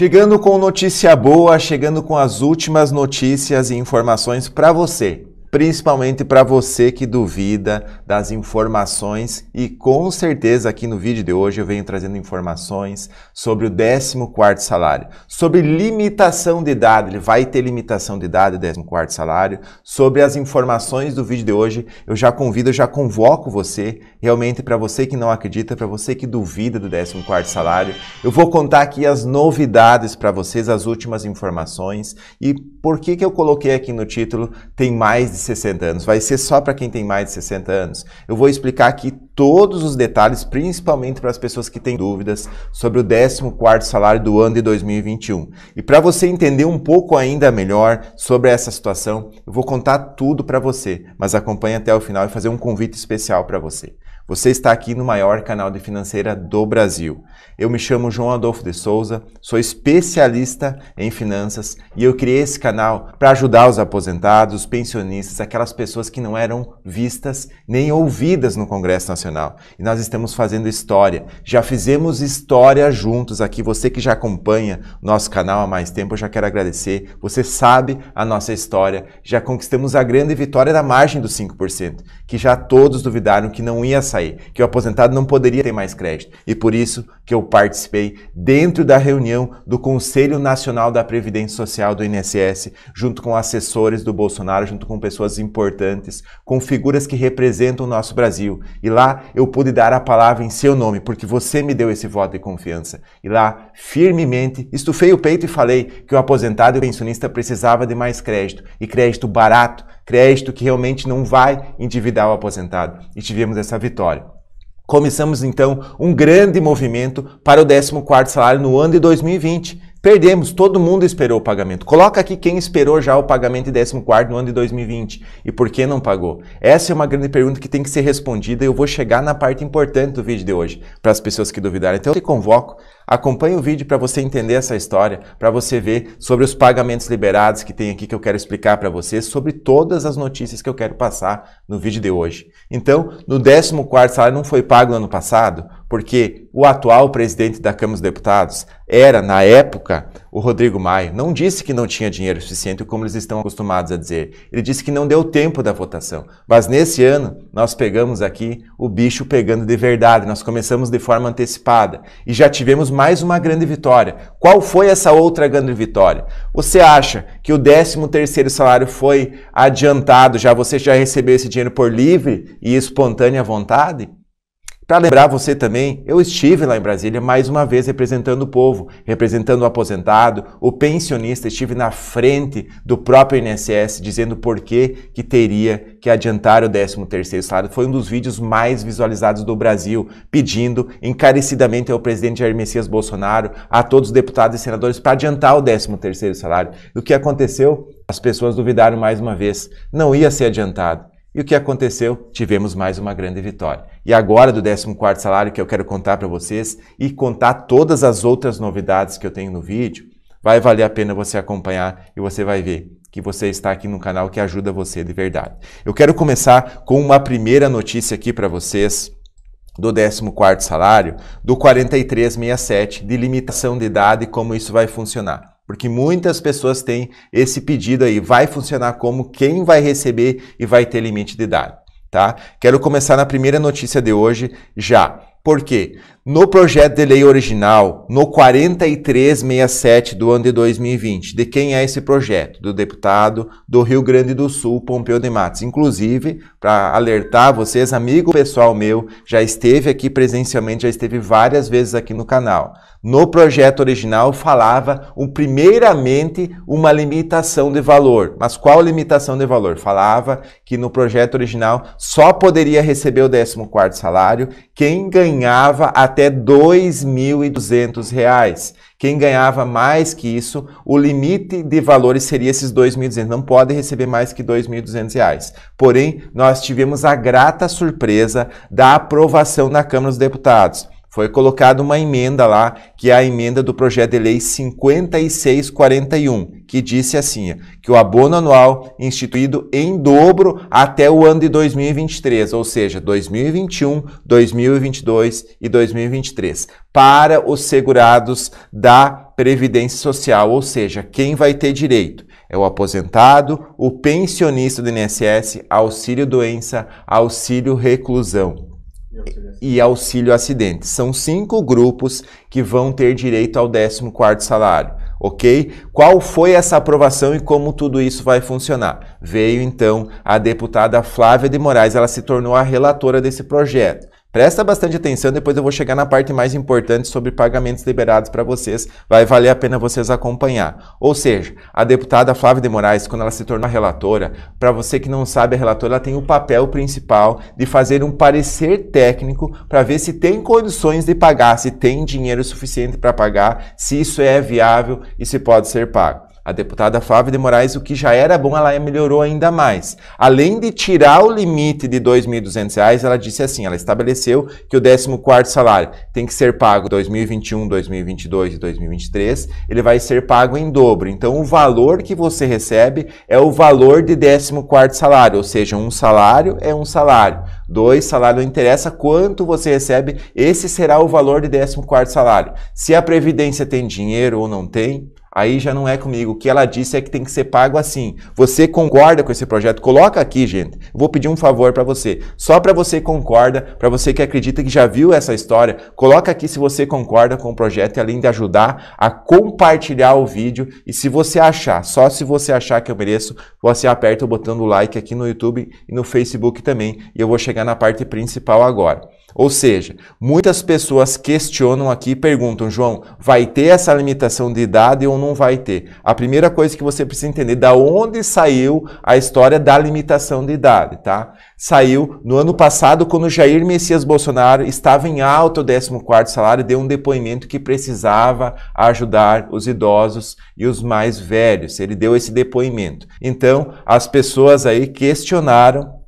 Chegando com notícia boa, chegando com as últimas notícias e informações para você principalmente para você que duvida das informações. E com certeza aqui no vídeo de hoje eu venho trazendo informações sobre o 14º salário, sobre limitação de idade, ele vai ter limitação de idade 14º salário, sobre as informações do vídeo de hoje, eu já convido, eu já convoco você, realmente para você que não acredita, para você que duvida do 14º salário, eu vou contar aqui as novidades para vocês, as últimas informações. E por que que eu coloquei aqui no título tem mais de 60 anos, vai ser só para quem tem mais de 60 anos. Eu vou explicar aqui todos os detalhes, principalmente para as pessoas que têm dúvidas sobre o 14º salário do ano de 2021. E para você entender um pouco ainda melhor sobre essa situação, eu vou contar tudo para você, mas acompanhe até o final e fazer um convite especial para você. Você está aqui no maior canal de financeira do Brasil. Eu me chamo João Adolfo de Souza, sou especialista em finanças e eu criei esse canal para ajudar os aposentados, os pensionistas, aquelas pessoas que não eram vistas nem ouvidas no Congresso Nacional. E nós estamos fazendo história. Já fizemos história juntos aqui. Você que já acompanha nosso canal há mais tempo, eu já quero agradecer. Você sabe a nossa história. Já conquistamos a grande vitória da margem dos 5%, que já todos duvidaram que não ia sair sair, que o aposentado não poderia ter mais crédito. E por isso que eu participei dentro da reunião do Conselho Nacional da Previdência Social do INSS, junto com assessores do Bolsonaro, junto com pessoas importantes, com figuras que representam o nosso Brasil. E lá eu pude dar a palavra em seu nome, porque você me deu esse voto de confiança. E lá, firmemente, estufei o peito e falei que o aposentado e o pensionista precisava de mais crédito, e crédito barato, crédito que realmente não vai endividar o aposentado. E tivemos essa vitória. Começamos então um grande movimento para o 14º salário no ano de 2020. Perdemos, todo mundo esperou o pagamento. Coloca aqui quem esperou já o pagamento de 14 no ano de 2020 e por que não pagou. Essa é uma grande pergunta que tem que ser respondida e eu vou chegar na parte importante do vídeo de hoje, para as pessoas que duvidaram. Então eu te convoco, acompanhe o vídeo para você entender essa história, para você ver sobre os pagamentos liberados que tem aqui que eu quero explicar para você, sobre todas as notícias que eu quero passar no vídeo de hoje. Então, no 14 salário não foi pago no ano passado, porque o atual presidente da Câmara dos Deputados era, na época, o Rodrigo Maia. Não disse que não tinha dinheiro suficiente, como eles estão acostumados a dizer. Ele disse que não deu tempo da votação. Mas nesse ano, nós pegamos aqui o bicho pegando de verdade. Nós começamos de forma antecipada e já tivemos mais uma grande vitória. Qual foi essa outra grande vitória? Você acha que o 13 terceiro salário foi adiantado, já você já recebeu esse dinheiro por livre e espontânea vontade? Para lembrar você também, eu estive lá em Brasília mais uma vez representando o povo, representando o aposentado, o pensionista, estive na frente do próprio INSS dizendo por que, que teria que adiantar o 13º salário. Foi um dos vídeos mais visualizados do Brasil, pedindo encarecidamente ao presidente Jair Messias Bolsonaro, a todos os deputados e senadores para adiantar o 13º salário. O que aconteceu? As pessoas duvidaram mais uma vez. Não ia ser adiantado. E o que aconteceu? Tivemos mais uma grande vitória. E agora do 14º salário que eu quero contar para vocês e contar todas as outras novidades que eu tenho no vídeo, vai valer a pena você acompanhar e você vai ver que você está aqui no canal que ajuda você de verdade. Eu quero começar com uma primeira notícia aqui para vocês do 14º salário, do 4367, de limitação de idade e como isso vai funcionar. Porque muitas pessoas têm esse pedido aí, vai funcionar como quem vai receber e vai ter limite de idade, tá? Quero começar na primeira notícia de hoje já. Por quê? No projeto de lei original, no 4367 do ano de 2020, de quem é esse projeto? Do deputado do Rio Grande do Sul, Pompeu de Matos. Inclusive, para alertar vocês, amigo pessoal meu, já esteve aqui presencialmente, já esteve várias vezes aqui no canal. No projeto original falava, um, primeiramente, uma limitação de valor. Mas qual limitação de valor? Falava que no projeto original só poderia receber o 14º salário quem ganhava até R$ 2.200. Quem ganhava mais que isso, o limite de valores seria esses 2.200. Não pode receber mais que R$ 2.200. Porém, nós tivemos a grata surpresa da aprovação na Câmara dos Deputados Foi colocada uma emenda lá, que é a emenda do projeto de lei 5641, que disse assim, que o abono anual instituído em dobro até o ano de 2023, ou seja, 2021, 2022 e 2023, para os segurados da Previdência Social, ou seja, quem vai ter direito? É o aposentado, o pensionista do INSS, auxílio doença, auxílio reclusão e auxílio acidente. São cinco grupos que vão ter direito ao 14º salário, ok? Qual foi essa aprovação e como tudo isso vai funcionar? Veio então a deputada Flávia de Moraes, ela se tornou a relatora desse projeto. Presta bastante atenção, depois eu vou chegar na parte mais importante sobre pagamentos liberados para vocês. Vai valer a pena vocês acompanhar. Ou seja, a deputada Flávia de Moraes, quando ela se tornou relatora, para você que não sabe, a relatora ela tem o papel principal de fazer um parecer técnico para ver se tem condições de pagar, se tem dinheiro suficiente para pagar, se isso é viável e se pode ser pago. A deputada Flávia de Moraes, o que já era bom, ela melhorou ainda mais. Além de tirar o limite de R$ 2.200, ela disse assim, ela estabeleceu que o 14º salário tem que ser pago 2021, 2022 e 2023, ele vai ser pago em dobro. Então, o valor que você recebe é o valor de 14º salário, ou seja, um salário é um salário. Dois salários, não interessa quanto você recebe, esse será o valor de 14º salário. Se a Previdência tem dinheiro ou não tem, Aí já não é comigo. O que ela disse é que tem que ser pago assim. Você concorda com esse projeto? Coloca aqui, gente. Vou pedir um favor para você. Só para você concorda, para você que acredita que já viu essa história, coloca aqui se você concorda com o projeto e além de ajudar a compartilhar o vídeo. E se você achar, só se você achar que eu mereço, você aperta o botão do like aqui no YouTube e no Facebook também. E eu vou chegar na parte principal agora. Ou seja, muitas pessoas questionam aqui e perguntam, João, vai ter essa limitação de idade ou não vai ter? A primeira coisa que você precisa entender, da onde saiu a história da limitação de idade, tá? Saiu no ano passado, quando Jair Messias Bolsonaro estava em alto 14º salário, deu um depoimento que precisava ajudar os idosos e os mais velhos. Ele deu esse depoimento. Então, as pessoas aí questionaram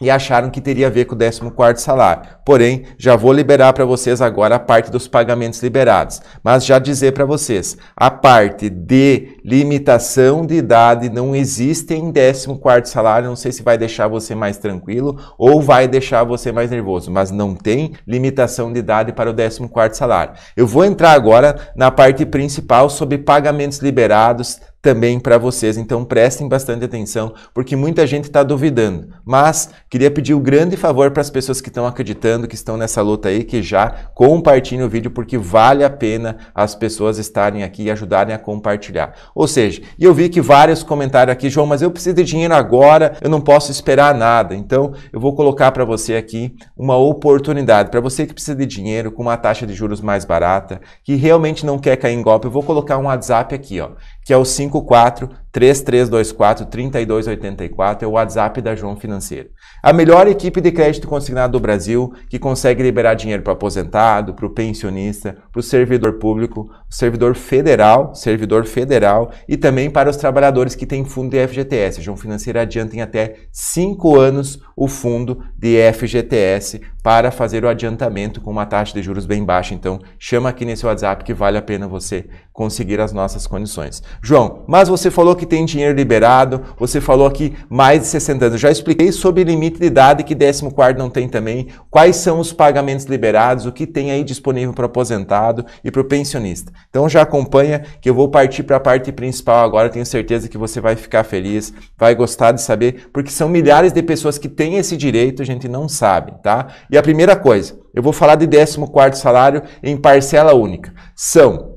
e acharam que teria a ver com o 14º salário. Porém, já vou liberar para vocês agora a parte dos pagamentos liberados. Mas já dizer para vocês, a parte de limitação de idade não existe em 14º salário, não sei se vai deixar você mais tranquilo ou vai deixar você mais nervoso, mas não tem limitação de idade para o 14º salário. Eu vou entrar agora na parte principal sobre pagamentos liberados, também para vocês. Então prestem bastante atenção, porque muita gente está duvidando. Mas queria pedir o um grande favor para as pessoas que estão acreditando, que estão nessa luta aí, que já compartilhem o vídeo, porque vale a pena as pessoas estarem aqui e ajudarem a compartilhar. Ou seja, e eu vi que vários comentários aqui, João, mas eu preciso de dinheiro agora, eu não posso esperar nada. Então eu vou colocar para você aqui uma oportunidade. Para você que precisa de dinheiro com uma taxa de juros mais barata, que realmente não quer cair em golpe, eu vou colocar um WhatsApp aqui, ó, que é o 54 3324 3284 é o WhatsApp da João Financeiro. A melhor equipe de crédito consignado do Brasil, que consegue liberar dinheiro para o aposentado, para o pensionista, para o servidor público, servidor federal, servidor federal e também para os trabalhadores que têm fundo de FGTS. A João Financeiro adianta em até 5 anos o fundo de FGTS para fazer o adiantamento com uma taxa de juros bem baixa. Então, chama aqui nesse WhatsApp que vale a pena você conseguir as nossas condições. João, mas você falou que tem dinheiro liberado, você falou aqui mais de 60 anos. Já expliquei sobre limite de idade que 14 não tem também, quais são os pagamentos liberados, o que tem aí disponível para o aposentado e para o pensionista. Então já acompanha que eu vou partir para a parte principal agora, tenho certeza que você vai ficar feliz, vai gostar de saber, porque são milhares de pessoas que têm esse direito, a gente não sabe, tá? E a primeira coisa, eu vou falar de 14 salário em parcela única. São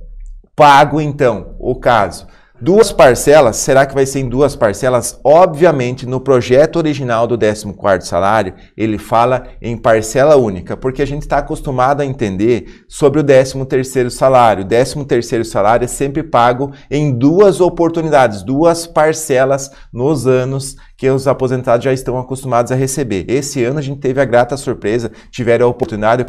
pago então o caso Duas parcelas, será que vai ser em duas parcelas? Obviamente, no projeto original do 14º salário, ele fala em parcela única, porque a gente está acostumado a entender sobre o 13º salário. O 13º salário é sempre pago em duas oportunidades, duas parcelas nos anos que os aposentados já estão acostumados a receber. Esse ano a gente teve a grata surpresa, tiveram a oportunidade